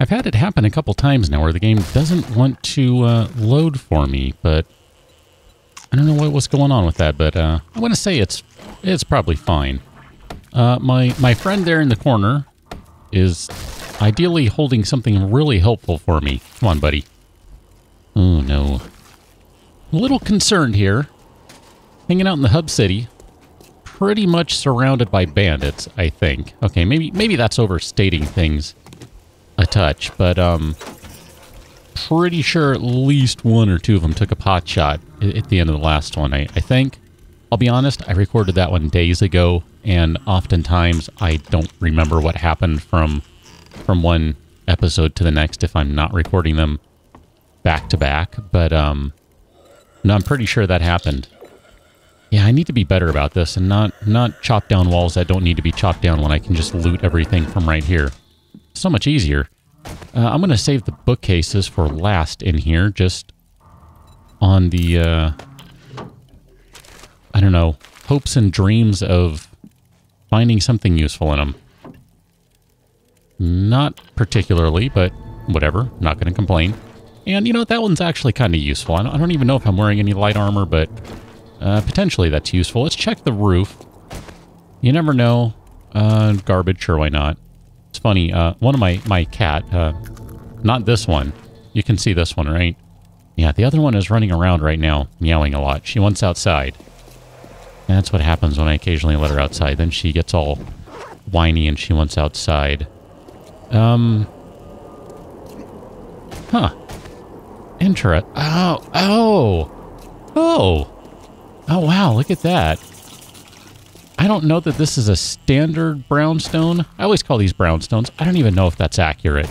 I've had it happen a couple times now where the game doesn't want to uh, load for me, but I don't know what going on with that, but uh, I want to say it's it's probably fine. Uh, my, my friend there in the corner is ideally holding something really helpful for me. Come on, buddy. Oh, no. A little concerned here. Hanging out in the hub city. Pretty much surrounded by bandits, I think. Okay, maybe maybe that's overstating things a touch, but um, pretty sure at least one or two of them took a pot shot at the end of the last one, I, I think. I'll be honest, I recorded that one days ago, and oftentimes I don't remember what happened from from one episode to the next if I'm not recording them back to back. But um, no, I'm pretty sure that happened. Yeah, I need to be better about this and not not chop down walls that don't need to be chopped down when I can just loot everything from right here. So much easier. Uh, I'm going to save the bookcases for last in here, just on the, uh, I don't know, hopes and dreams of finding something useful in them. Not particularly, but whatever. Not going to complain. And, you know, that one's actually kind of useful. I don't, even know if I'm wearing any light armor, but uh, potentially that's useful. Let's check the roof. You never know. Uh, garbage, sure, why not? Funny, uh, one of my, my cat, uh, not this one. You can see this one, right? Yeah, the other one is running around right now, meowing a lot. She wants outside. And that's what happens when I occasionally let her outside. Then she gets all whiny and she wants outside. Um. Huh. Interest. Oh, oh. Oh. Oh, wow, look at that. I don't know that this is a standard brownstone. I always call these brownstones. I don't even know if that's accurate.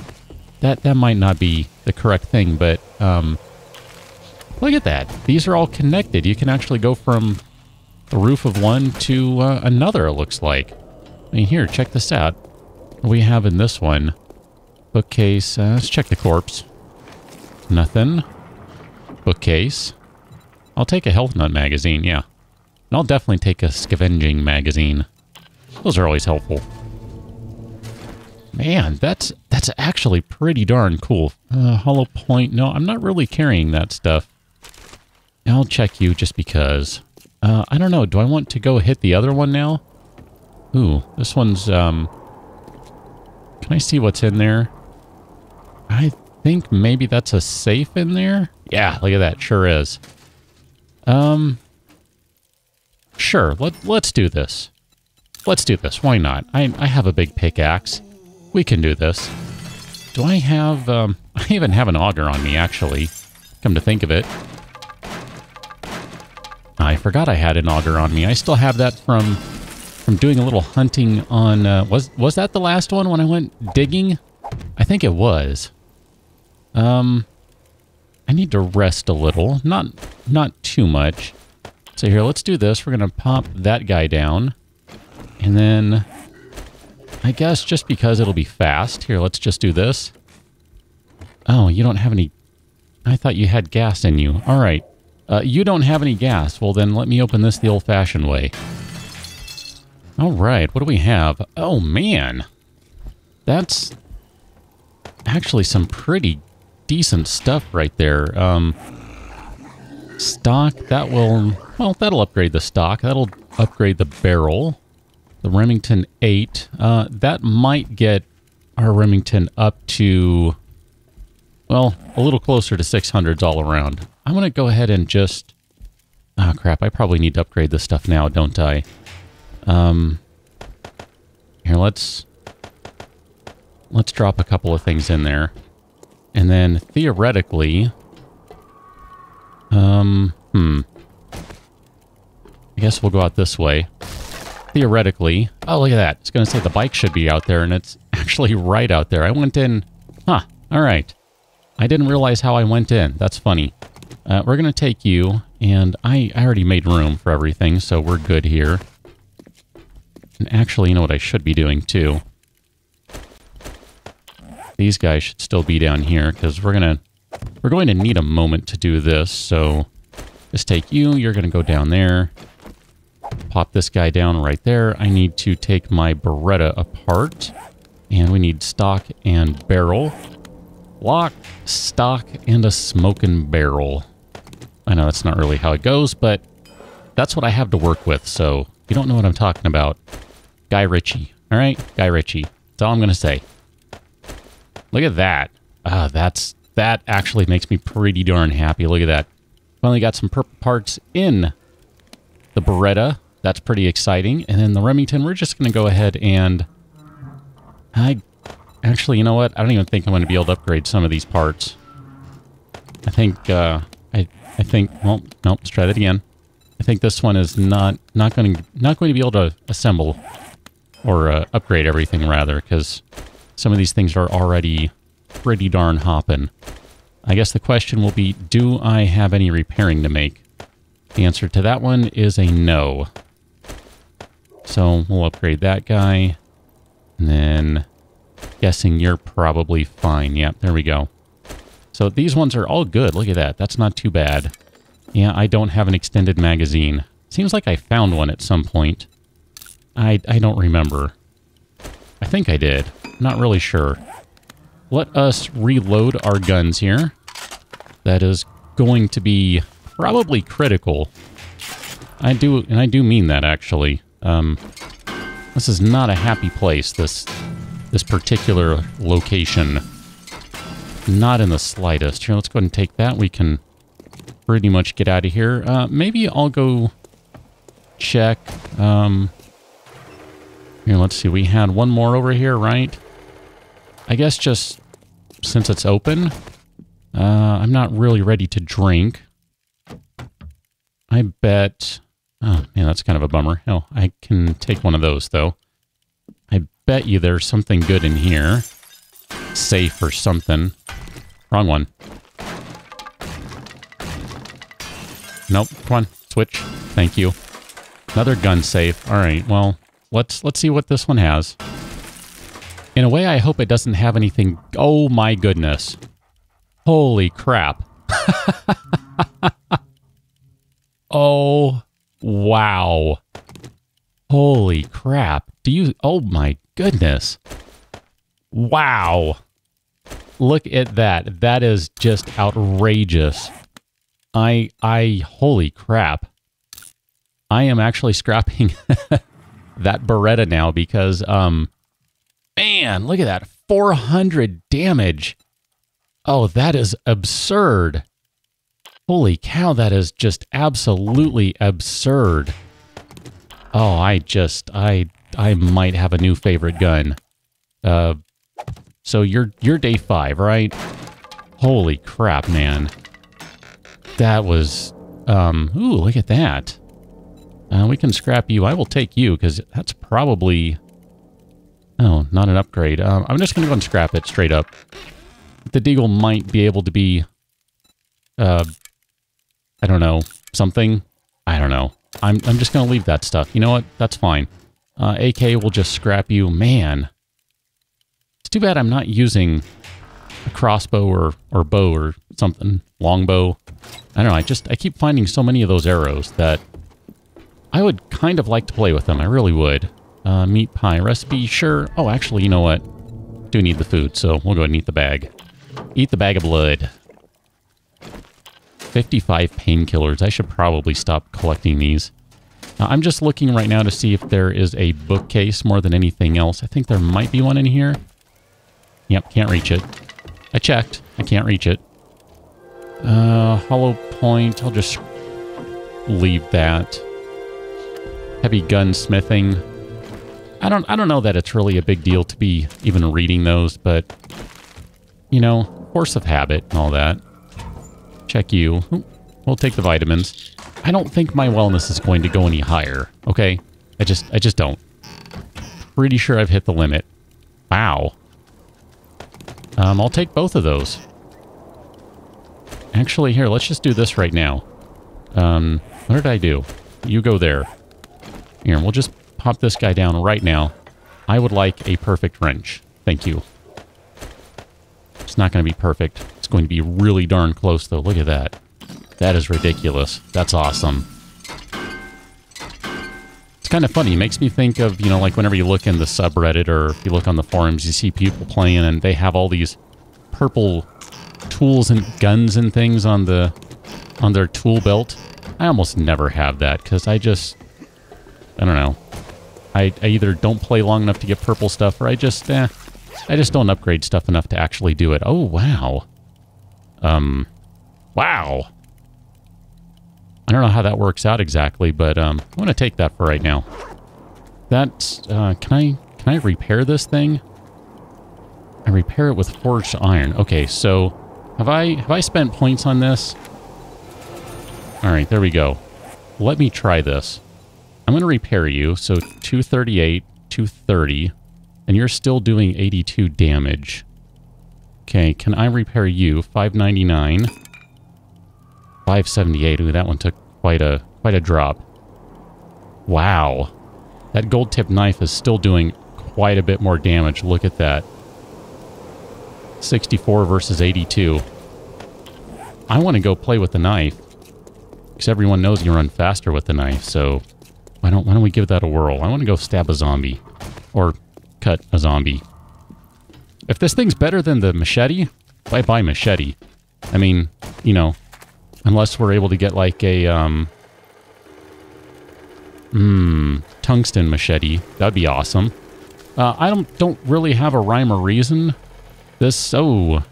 That that might not be the correct thing, but um, look at that. These are all connected. You can actually go from the roof of one to uh, another, it looks like. I mean, here, check this out. We have in this one? Bookcase. Uh, let's check the corpse. Nothing. Bookcase. I'll take a health nut magazine, yeah. And I'll definitely take a scavenging magazine. Those are always helpful. Man, that's that's actually pretty darn cool. Uh, hollow point. No, I'm not really carrying that stuff. I'll check you just because. Uh, I don't know. Do I want to go hit the other one now? Ooh, this one's, um... Can I see what's in there? I think maybe that's a safe in there. Yeah, look at that. Sure is. Um, Sure, let, let's do this. Let's do this. Why not? I, I have a big pickaxe. We can do this. Do I have... Um, I even have an auger on me, actually. Come to think of it. I forgot I had an auger on me. I still have that from from doing a little hunting on... Uh, was, was that the last one when I went digging? I think it was. Um, I need to rest a little. Not, not too much. So here, let's do this. We're going to pop that guy down. And then, I guess just because it'll be fast. Here, let's just do this. Oh, you don't have any... I thought you had gas in you. All right. Uh, you don't have any gas. Well, then let me open this the old-fashioned way. All right. What do we have? Oh, man. That's actually some pretty decent stuff right there. Um, stock, that will well, that'll upgrade the stock. That'll upgrade the barrel. The Remington 8. Uh, that might get our Remington up to, well, a little closer to 600s all around. I'm going to go ahead and just... Oh, crap. I probably need to upgrade this stuff now, don't I? Um, here, let's... Let's drop a couple of things in there. And then, theoretically... Um, hmm. I guess we'll go out this way. Theoretically. Oh, look at that. It's going to say the bike should be out there, and it's actually right out there. I went in... Huh. All right. I didn't realize how I went in. That's funny. Uh, we're going to take you, and I, I already made room for everything, so we're good here. And actually, you know what I should be doing, too? These guys should still be down here, because we're going to... We're going to need a moment to do this, so... Just take you, you're going to go down there. Pop this guy down right there. I need to take my Beretta apart. And we need stock and barrel. Lock, stock, and a smoking barrel. I know that's not really how it goes, but that's what I have to work with, so if you don't know what I'm talking about, Guy Ritchie. All right? Guy Ritchie. That's all I'm going to say. Look at that. Ah, that's that actually makes me pretty darn happy. Look at that. Finally got some purple parts in the Beretta. That's pretty exciting. And then the Remington, we're just going to go ahead and... I Actually, you know what? I don't even think I'm going to be able to upgrade some of these parts. I think, uh, I, I think, well, no, let's try that again. I think this one is not, not going to, not going to be able to assemble or uh, upgrade everything rather, because some of these things are already pretty darn hopping. I guess the question will be, do I have any repairing to make? The answer to that one is a no. So we'll upgrade that guy. And then Guessing you're probably fine. Yep, there we go. So these ones are all good. Look at that. That's not too bad. Yeah, I don't have an extended magazine. Seems like I found one at some point. I, I don't remember. I think I did. Not really sure. Let us reload our guns here. That is going to be probably critical. I do, and I do mean that actually. Um, this is not a happy place, this this particular location. Not in the slightest. Here, let's go ahead and take that. We can pretty much get out of here. Uh, maybe I'll go check. Um, here, let's see. We had one more over here, right? I guess just since it's open, uh, I'm not really ready to drink. I bet... Oh, man, that's kind of a bummer. Oh, I can take one of those, though I bet you there's something good in here. Safe or something. Wrong one. Nope. Come on. Switch. Thank you. Another gun safe. All right. Well, let's let's see what this one has. In a way, I hope it doesn't have anything. Oh my goodness. Holy crap. oh, wow. Holy crap. Do you... Oh my goodness. Wow. Look at that. That is just outrageous. I, I, holy crap. I am actually scrapping that Beretta now because, um, man, look at that. 400 damage. Oh, that is absurd. Holy cow, that is just absolutely absurd. Oh, I just, I I might have a new favorite gun. Uh, so you're you're day five, right? Holy crap, man! That was um. Ooh, look at that. Uh, we can scrap you. I will take you because that's probably. Oh, not an upgrade. Um, I'm just going to go and scrap it straight up. The Deagle might be able to be, uh, I don't know, something. I don't know. I'm, I'm just going to leave that stuff. You know what? That's fine. Uh, AK will just scrap you. Man. It's too bad I'm not using a crossbow or, or bow or something. Longbow. I don't know. I just, I keep finding so many of those arrows that I would kind of like to play with them. I really would. Uh, meat pie recipe, sure. Oh, actually, you know what? Do need the food, so we'll go ahead and eat the bag. Eat the bag of blood. 55 painkillers. I should probably stop collecting these. Now, I'm just looking right now to see if there is a bookcase more than anything else. I think there might be one in here. Yep, can't reach it. I checked. I can't reach it. Uh, hollow point. I'll just leave that. Heavy gunsmithing. I don't I don't know that it's really a big deal to be even reading those, but you know, force of habit and all that. Check you. We'll take the vitamins. I don't think my wellness is going to go any higher, okay? I just, I just don't. Pretty sure I've hit the limit. Wow. Um, I'll take both of those. Actually, here, let's just do this right now. Um, what did I do? You go there. Here, we'll just pop this guy down right now. I would like a perfect wrench. Thank you. It's not going to be perfect. Going to be really darn close, though. Look at that. That is ridiculous. That's awesome. It's kind of funny. It makes me think of, you know, like whenever you look in the subreddit or if you look on the forums, you see people playing and they have all these purple tools and guns and things on the on their tool belt. I almost never have that because I just I don't know. I, I either don't play long enough to get purple stuff or I just eh, I just don't upgrade stuff enough to actually do it. Oh wow. Um wow. I don't know how that works out exactly, but um I'm gonna take that for right now. That's uh can I can I repair this thing? I repair it with forged iron. Okay, so have I have I spent points on this? All right, there we go. Let me try this. I'm going to repair you. So 238, 230, and you're still doing 82 damage. Okay, can I repair you? 599, 578. Ooh, that one took quite a quite a drop. Wow. That gold tip knife is still doing quite a bit more damage. Look at that. 64 versus 82. I want to go play with the knife. Because everyone knows you run faster with the knife, so why don't, why don't we give that a whirl? I want to go stab a zombie. Or cut a zombie. If this thing's better than the machete, bye buy machete. I mean, you know, unless we're able to get like a, um... Hmm, tungsten machete. That'd be awesome. Uh, I don't, don't really have a rhyme or reason this, oh.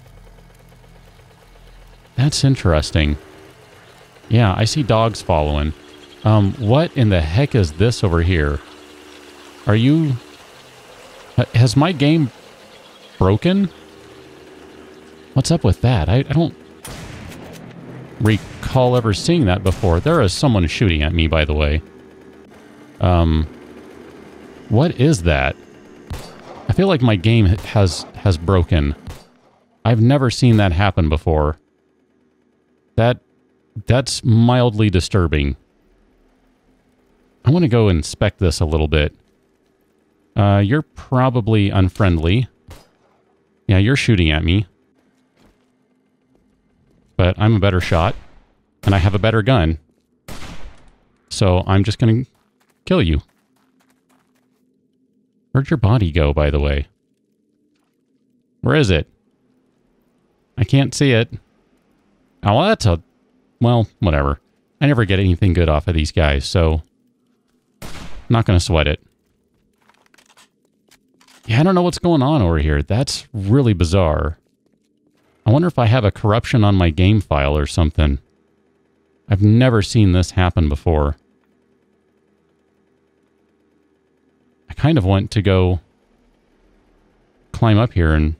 That's interesting. Yeah, I see dogs following. Um, what in the heck is this over here? Are you... Has my game broken? What's up with that? I, I don't recall ever seeing that before. There is someone shooting at me, by the way. Um, what is that? I feel like my game has has broken. I've never seen that happen before. That that's mildly disturbing. I want to go inspect this a little bit. Uh, you're probably unfriendly. Yeah, you're shooting at me. But I'm a better shot. And I have a better gun. So I'm just going to kill you. Where'd your body go, by the way? Where is it? I can't see it. Oh, that's a... Well, whatever. I never get anything good off of these guys, so... Not going to sweat it. Yeah, I don't know what's going on over here. That's really bizarre. I wonder if I have a corruption on my game file or something. I've never seen this happen before. I kind of want to go climb up here and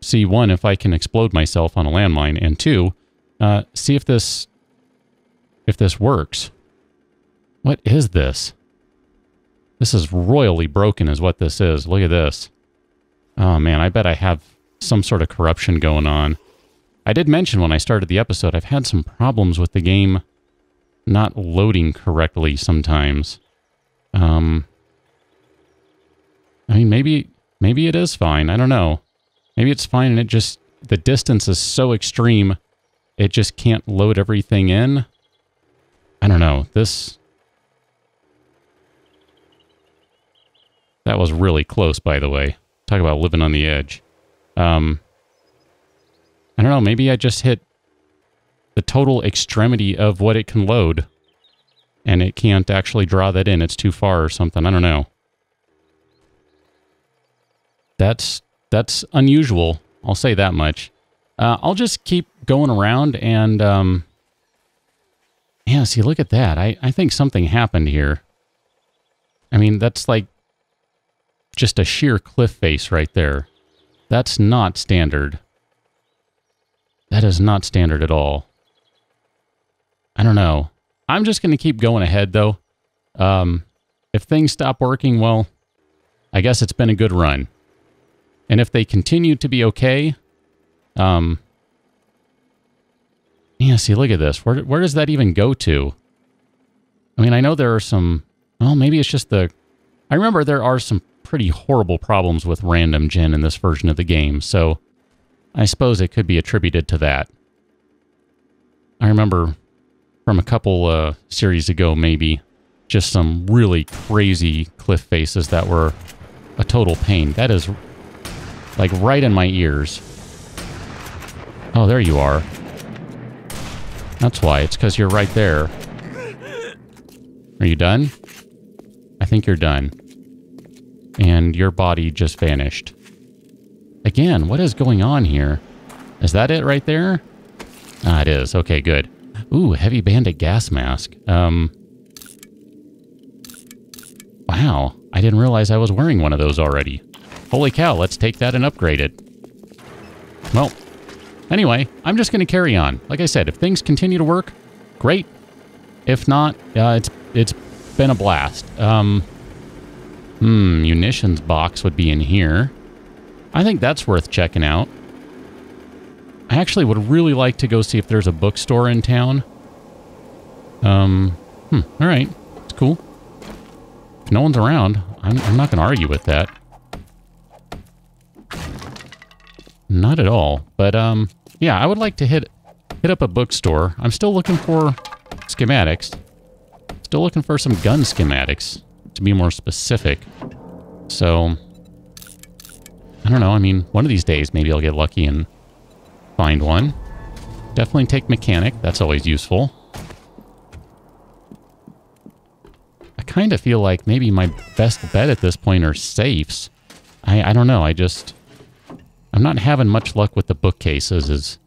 see, one, if I can explode myself on a landmine, and two, uh, see if this, if this works. What is this? This is royally broken is what this is. Look at this. Oh man, I bet I have some sort of corruption going on. I did mention when I started the episode, I've had some problems with the game not loading correctly sometimes. Um, I mean, maybe maybe it is fine. I don't know. Maybe it's fine and it just the distance is so extreme it just can't load everything in. I don't know. This That was really close, by the way. Talk about living on the edge. Um I don't know, maybe I just hit the total extremity of what it can load. And it can't actually draw that in. It's too far or something. I don't know. That's that's unusual. I'll say that much. Uh, I'll just keep going around and um, yeah. See, look at that. I I think something happened here. I mean, that's like just a sheer cliff face right there. That's not standard. That is not standard at all. I don't know. I'm just going to keep going ahead, though. Um, if things stop working, well, I guess it's been a good run. And if they continue to be okay, um, yeah, see, look at this. Where, where does that even go to? I mean, I know there are some, well, maybe it's just the, I remember there are some pretty horrible problems with random gen in this version of the game, so I suppose it could be attributed to that. I remember from a couple uh, series ago, maybe, just some really crazy cliff faces that were a total pain. That is like right in my ears. Oh, there you are. That's why. It's because you're right there. Are you done? I think you're done. And your body just vanished. Again, what is going on here? Is that it right there? Ah, it is. Okay, good. Ooh, heavy bandit gas mask. Um. Wow, I didn't realize I was wearing one of those already. Holy cow, let's take that and upgrade it. Well, anyway, I'm just going to carry on. Like I said, if things continue to work, great. If not, uh, it's it's been a blast. Um, hmm, munitions box would be in here. I think that's worth checking out. I actually would really like to go see if there's a bookstore in town. Um, hmm, all right. It's cool. If no one's around, I'm, I'm not going to argue with that. Not at all. But, um, yeah, I would like to hit hit up a bookstore. I'm still looking for schematics. Still looking for some gun schematics, to be more specific. So, I don't know. I mean, one of these days, maybe I'll get lucky and find one. Definitely take mechanic. That's always useful. I kind of feel like maybe my best bet at this point are safes. I, I don't know. I just... I'm not having much luck with the bookcases is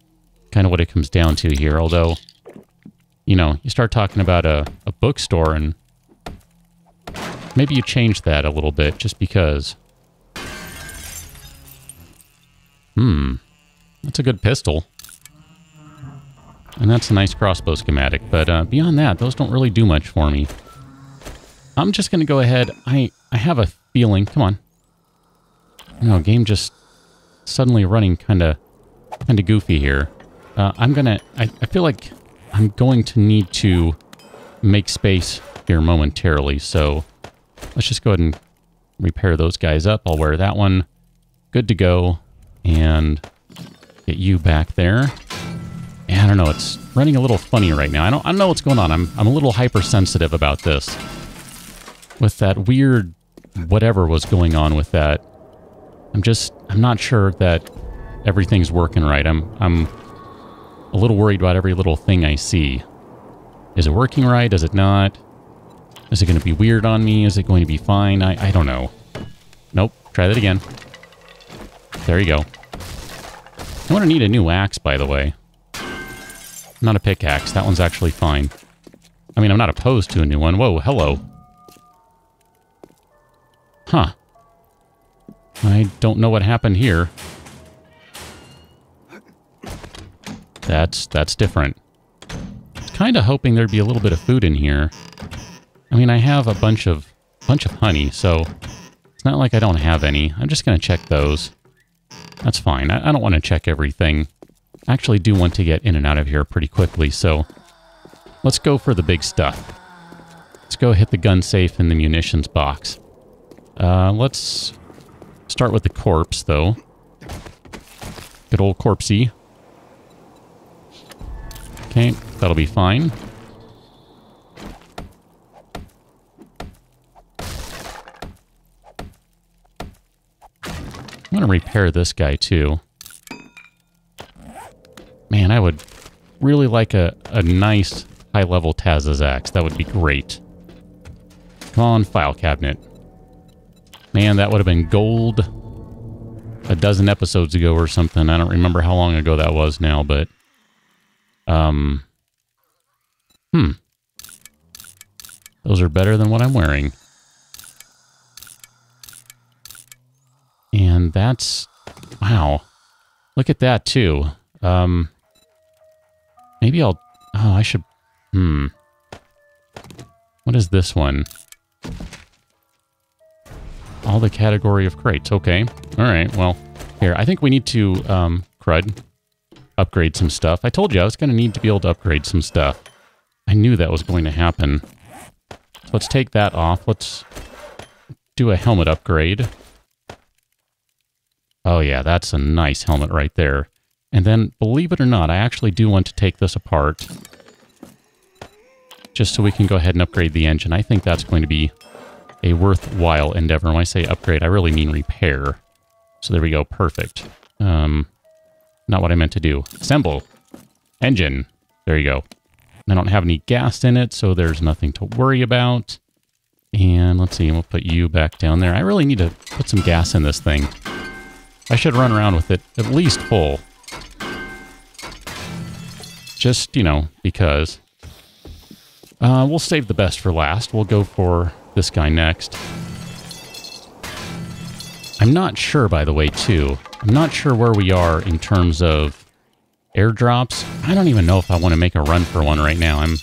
kind of what it comes down to here. Although, you know, you start talking about a, a bookstore and maybe you change that a little bit just because. Hmm. That's a good pistol. And that's a nice crossbow schematic. But uh, beyond that, those don't really do much for me. I'm just going to go ahead. I, I have a feeling. Come on. No, game just suddenly running kind of kind of goofy here. Uh, I'm going to... I feel like I'm going to need to make space here momentarily. So let's just go ahead and repair those guys up. I'll wear that one. Good to go. And Get you back there. I don't know. It's running a little funny right now. I don't, I don't know what's going on. I'm, I'm a little hypersensitive about this. With that weird whatever was going on with that. I'm just, I'm not sure that everything's working right. I'm, I'm a little worried about every little thing I see. Is it working right? Is it not? Is it going to be weird on me? Is it going to be fine? I, I don't know. Nope. Try that again. There you go. I'm going to need a new axe, by the way. Not a pickaxe. That one's actually fine. I mean, I'm not opposed to a new one. Whoa, hello. Huh. I don't know what happened here. That's, that's different. Kind of hoping there'd be a little bit of food in here. I mean, I have a bunch of, bunch of honey, so it's not like I don't have any. I'm just going to check those. That's fine. I, I don't want to check everything. I actually do want to get in and out of here pretty quickly, so let's go for the big stuff. Let's go hit the gun safe in the munitions box. Uh, let's start with the corpse, though. Good old corpsey. Okay, that'll be fine. I'm going to repair this guy too. Man, I would really like a, a nice high-level Taz's axe. That would be great. Come on, file cabinet. Man, that would have been gold a dozen episodes ago or something. I don't remember how long ago that was now, but... Um... Hmm. Those are better than what I'm wearing. And that's... Wow. Look at that, too. Um, maybe I'll... Oh, I should... Hmm. What is this one? All the category of crates. Okay. All right. Well, here. I think we need to, um, crud, upgrade some stuff. I told you I was going to need to be able to upgrade some stuff. I knew that was going to happen. So let's take that off. Let's do a helmet upgrade. Oh yeah, that's a nice helmet right there. And then, believe it or not, I actually do want to take this apart. Just so we can go ahead and upgrade the engine. I think that's going to be a worthwhile endeavor. When I say upgrade, I really mean repair. So there we go, perfect. Um, not what I meant to do. Assemble. Engine. There you go. I don't have any gas in it, so there's nothing to worry about. And let's see, we'll put you back down there. I really need to put some gas in this thing. I should run around with it at least full. Just, you know, because. Uh, we'll save the best for last. We'll go for this guy next. I'm not sure, by the way, too. I'm not sure where we are in terms of airdrops. I don't even know if I want to make a run for one right now. I'm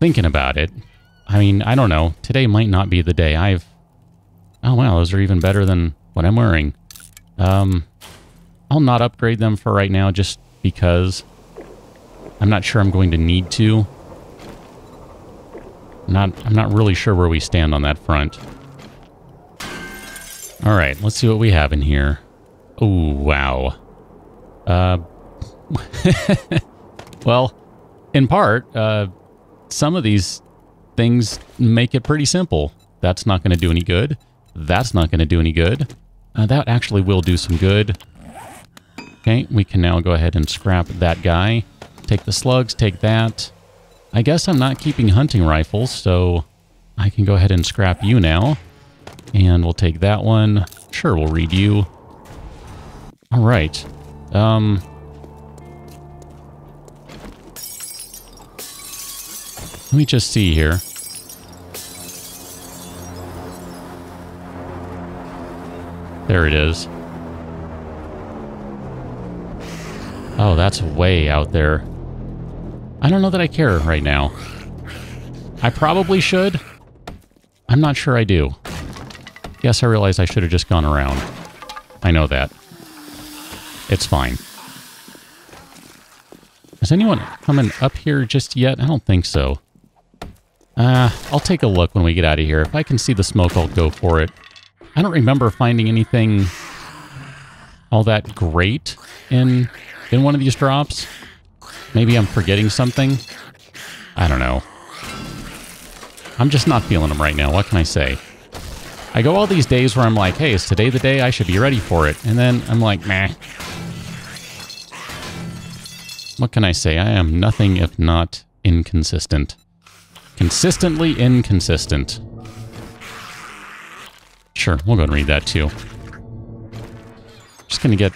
thinking about it. I mean, I don't know. Today might not be the day. I've... Oh, wow, those are even better than what I'm wearing. Um, I'll not upgrade them for right now just because I'm not sure I'm going to need to. Not, I'm not really sure where we stand on that front. All right, let's see what we have in here. Oh, wow. Uh, well, in part, uh, some of these things make it pretty simple. That's not going to do any good. That's not going to do any good. Uh, that actually will do some good. Okay, we can now go ahead and scrap that guy. Take the slugs, take that. I guess I'm not keeping hunting rifles, so I can go ahead and scrap you now. And we'll take that one. Sure, we'll read you. All right. Um, let me just see here. There it is. Oh, that's way out there. I don't know that I care right now. I probably should. I'm not sure I do. Yes, I realize I should have just gone around. I know that. It's fine. Is anyone coming up here just yet? I don't think so. Uh, I'll take a look when we get out of here. If I can see the smoke, I'll go for it. I don't remember finding anything all that great in in one of these drops. Maybe I'm forgetting something. I don't know. I'm just not feeling them right now. What can I say? I go all these days where I'm like, hey, is today the day? I should be ready for it. And then I'm like, meh. What can I say? I am nothing if not inconsistent. Consistently inconsistent. Sure, we'll go and read that too. Just gonna get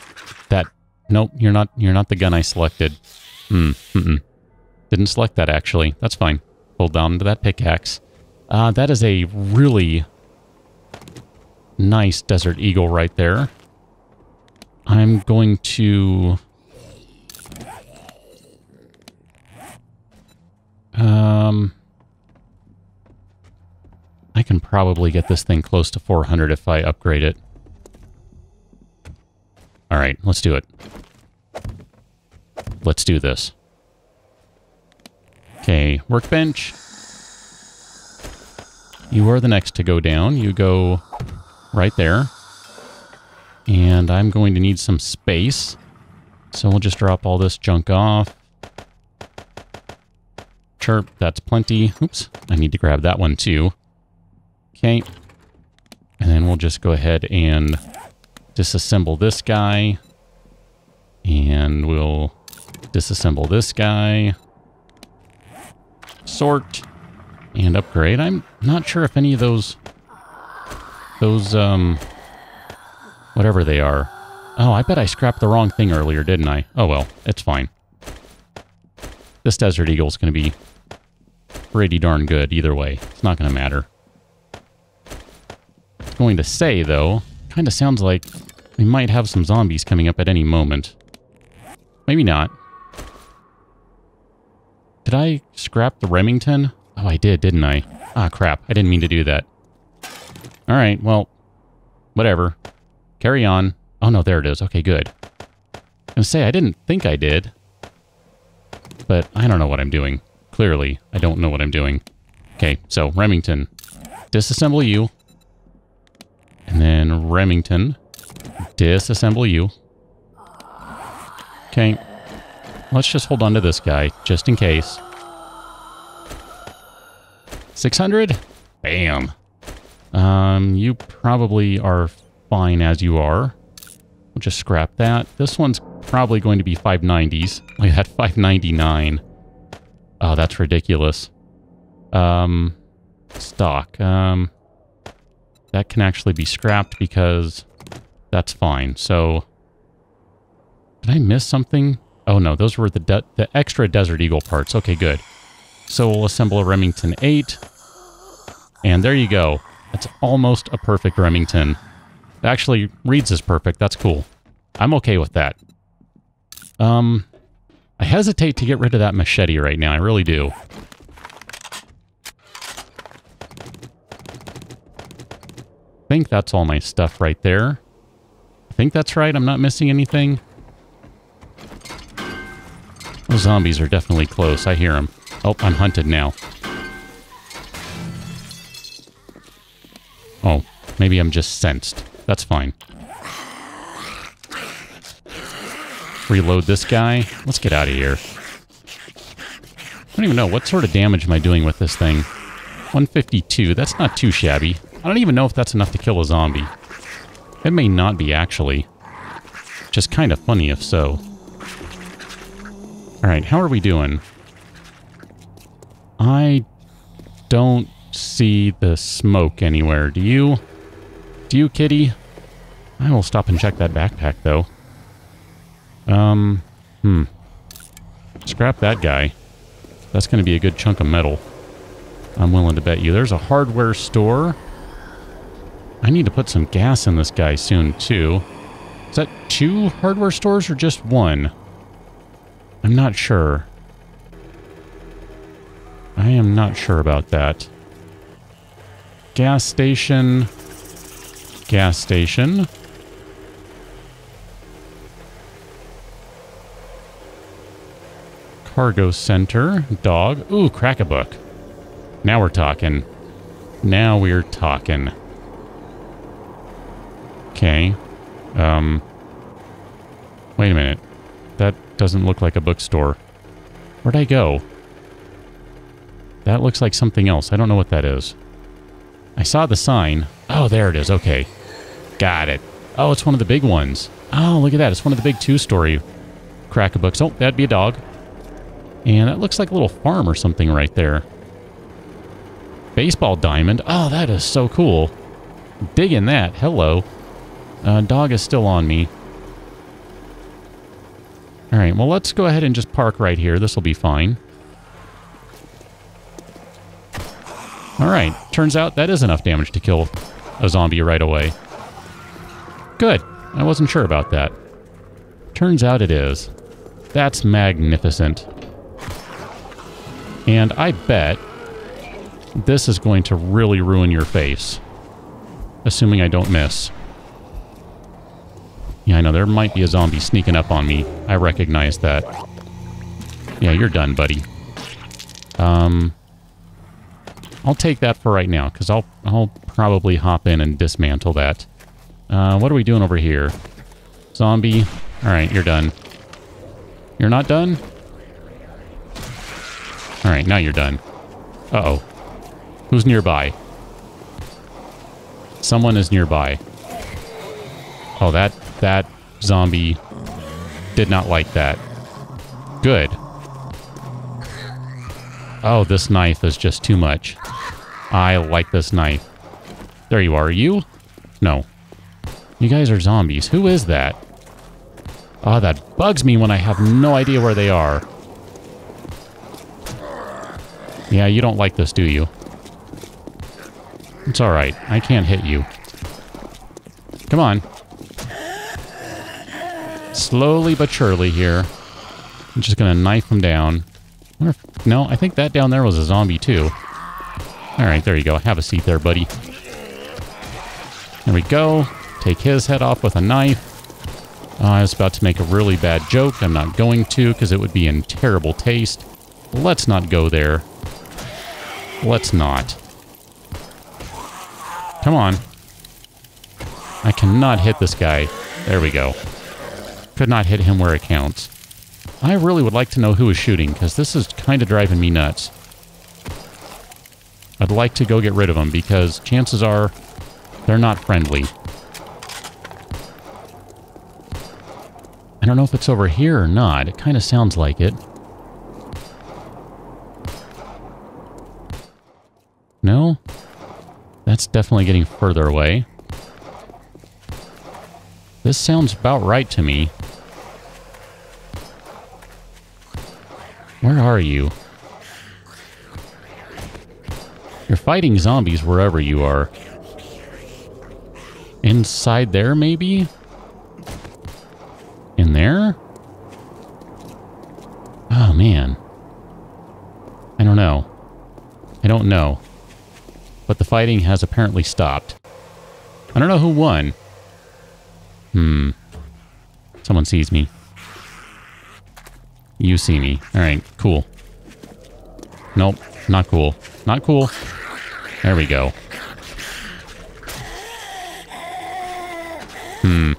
that. Nope, you're not. You're not the gun I selected. Hmm. Mm -mm. Didn't select that actually. That's fine. Hold down to that pickaxe. Uh, that is a really nice Desert Eagle right there. I'm going to... Um... I can probably get this thing close to 400 if I upgrade it. Alright, let's do it. Let's do this. Okay, workbench. You are the next to go down. You go right there. And I'm going to need some space. So we'll just drop all this junk off. Chirp, that's plenty. Oops, I need to grab that one too. Okay. And then we'll just go ahead and disassemble this guy. And we'll disassemble this guy. Sort. And upgrade. I'm not sure if any of those... Those, um... Whatever they are. Oh, I bet I scrapped the wrong thing earlier, didn't I? Oh well, it's fine. This Desert Eagle's going to be pretty darn good either way. It's not going to matter going to say, though, kind of sounds like we might have some zombies coming up at any moment. Maybe not. Did I scrap the Remington? Oh, I did, didn't I? Ah, crap. I didn't mean to do that. All right, well, whatever. Carry on. Oh, no, there it is. Okay, good. I was say, I didn't think I did. But I don't know what I'm doing. Clearly, I don't know what I'm doing. Okay, so Remington. Disassemble you. And then Remington. Disassemble you. Okay. Let's just hold on to this guy, just in case. 600? Bam. Um, you probably are fine as you are. We'll just scrap that. This one's probably going to be 590s. We had 599. Oh, that's ridiculous. Um, stock. Um, that can actually be scrapped because that's fine. So, did I miss something? Oh no, those were the the extra Desert Eagle parts. Okay, good. So we'll assemble a Remington 8. And there you go. That's almost a perfect Remington. It actually reads as perfect. That's cool. I'm okay with that. Um, I hesitate to get rid of that machete right now. I really do. Think that's all my stuff right there. I think that's right. I'm not missing anything. Those zombies are definitely close. I hear them. Oh, I'm hunted now. Oh, maybe I'm just sensed. That's fine. Reload this guy. Let's get out of here. I don't even know. What sort of damage am I doing with this thing? 152. That's not too shabby. I don't even know if that's enough to kill a zombie. It may not be, actually. Just kind of funny if so. Alright, how are we doing? I don't see the smoke anywhere. Do you? Do you, kitty? I will stop and check that backpack, though. Um, hmm. Scrap that guy. That's going to be a good chunk of metal. I'm willing to bet you. There's a hardware store. I need to put some gas in this guy soon, too. Is that two hardware stores or just one? I'm not sure. I am not sure about that. Gas station. Gas station. Cargo center. Dog. Ooh, crack a book. Now we're talking. Now we're talking. Okay. Um. Wait a minute. That doesn't look like a bookstore. Where'd I go? That looks like something else. I don't know what that is. I saw the sign. Oh, there it is. Okay. Got it. Oh, it's one of the big ones. Oh, look at that. It's one of the big two-story crack-a-books. Oh, that'd be a dog. And that looks like a little farm or something right there. Baseball diamond. Oh, that is so cool. Digging that. Hello. Uh, dog is still on me. All right, well, let's go ahead and just park right here. This will be fine. All right, turns out that is enough damage to kill a zombie right away. Good. I wasn't sure about that. Turns out it is. That's magnificent. And I bet this is going to really ruin your face. Assuming I don't miss. Yeah, I know. There might be a zombie sneaking up on me. I recognize that. Yeah, you're done, buddy. Um, I'll take that for right now, because I'll, I'll probably hop in and dismantle that. Uh, what are we doing over here? Zombie. Alright, you're done. You're not done? Alright, now you're done. Uh-oh. Who's nearby? Someone is nearby. Oh, that that zombie did not like that. Good. Oh, this knife is just too much. I like this knife. There you are. You? No. You guys are zombies. Who is that? Oh, that bugs me when I have no idea where they are. Yeah, you don't like this, do you? It's alright. I can't hit you. Come on. Slowly but surely here. I'm just going to knife him down. If, no, I think that down there was a zombie too. Alright, there you go. Have a seat there, buddy. There we go. Take his head off with a knife. Uh, I was about to make a really bad joke. I'm not going to because it would be in terrible taste. Let's not go there. Let's not. Come on. I cannot hit this guy. There we go could not hit him where it counts. I really would like to know who is shooting, because this is kind of driving me nuts. I'd like to go get rid of them, because chances are they're not friendly. I don't know if it's over here or not. It kind of sounds like it. No? That's definitely getting further away. This sounds about right to me. Where are you? You're fighting zombies wherever you are. Inside there, maybe? In there? Oh, man. I don't know. I don't know. But the fighting has apparently stopped. I don't know who won. Hmm. Someone sees me. You see me. Alright, cool. Nope, not cool. Not cool. There we go. Hmm.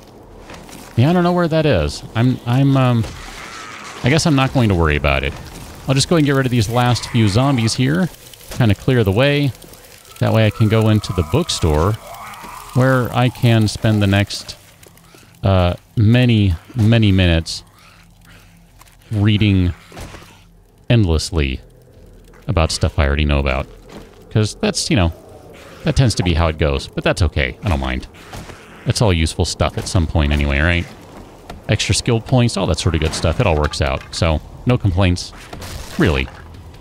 Yeah, I don't know where that is. I'm, I'm, um... I guess I'm not going to worry about it. I'll just go and get rid of these last few zombies here. Kind of clear the way. That way I can go into the bookstore where I can spend the next uh, many, many minutes reading endlessly about stuff I already know about. Because that's, you know, that tends to be how it goes. But that's okay. I don't mind. It's all useful stuff at some point anyway, right? Extra skill points, all that sort of good stuff. It all works out. So, no complaints. Really,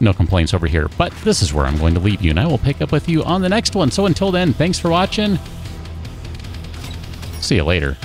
no complaints over here. But this is where I'm going to leave you, and I will pick up with you on the next one. So until then, thanks for watching. See you later.